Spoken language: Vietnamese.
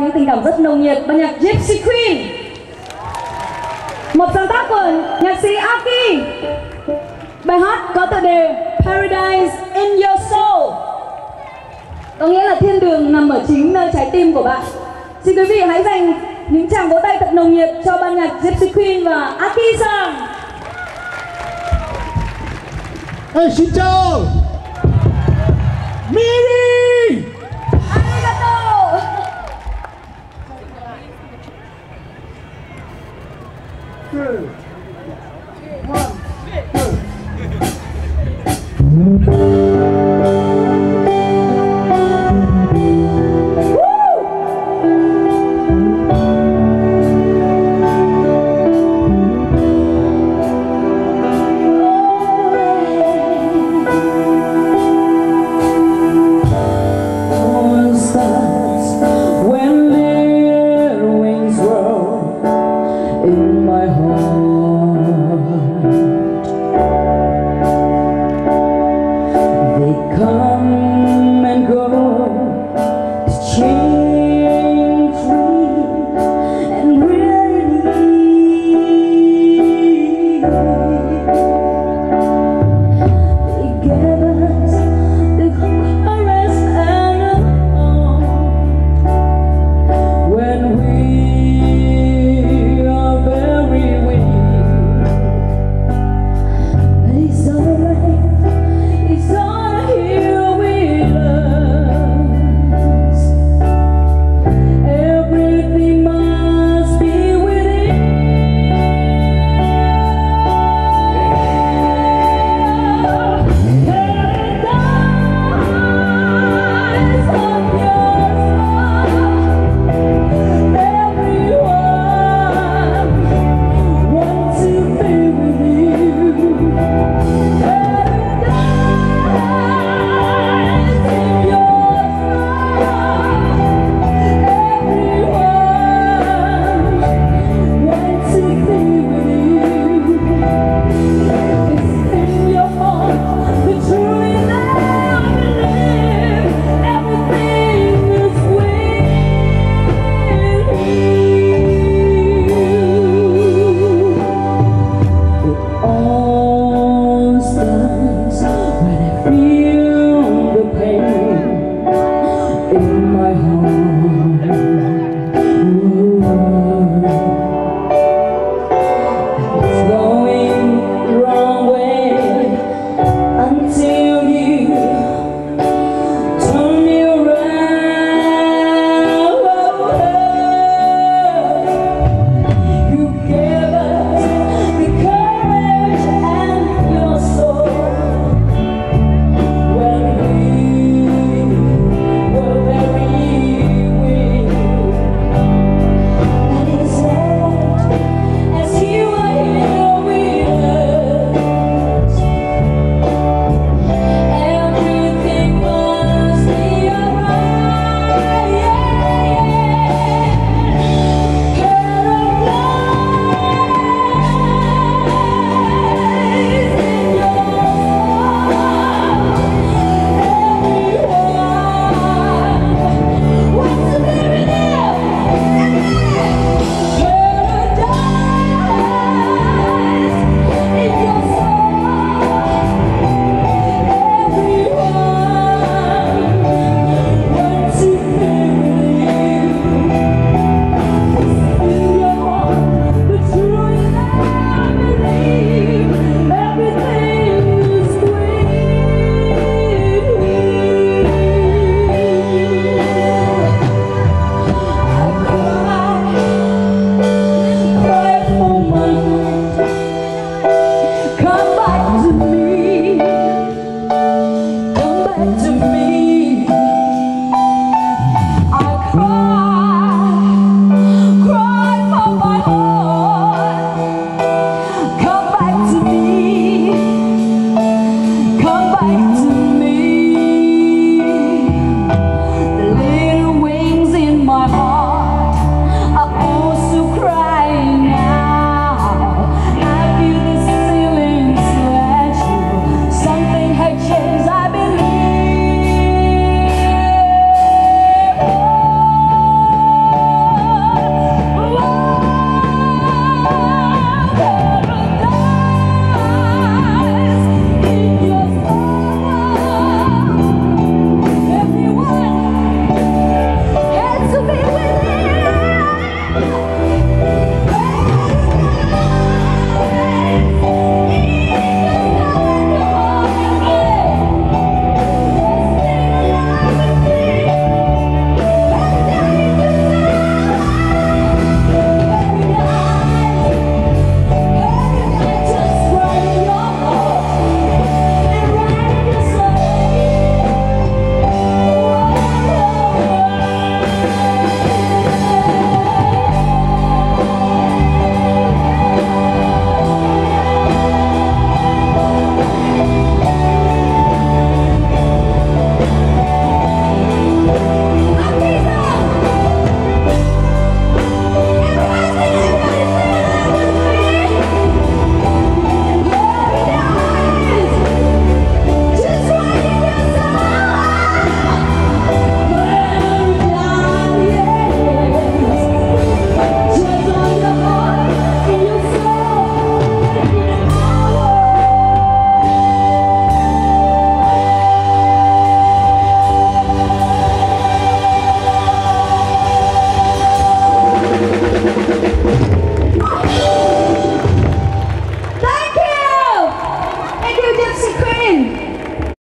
những tình cảm rất nồng nhiệt ban nhạc Gypsy Queen. Một sáng tác của nhạc sĩ Aki. Bài hát có tựa đề Paradise in Your Soul. Có nghĩa là thiên đường nằm ở chính nơi trái tim của bạn. Xin quý vị hãy dành những tràng vỗ tay thật nồng nhiệt cho ban nhạc Gypsy Queen và Aki sang. Hey, xin chào.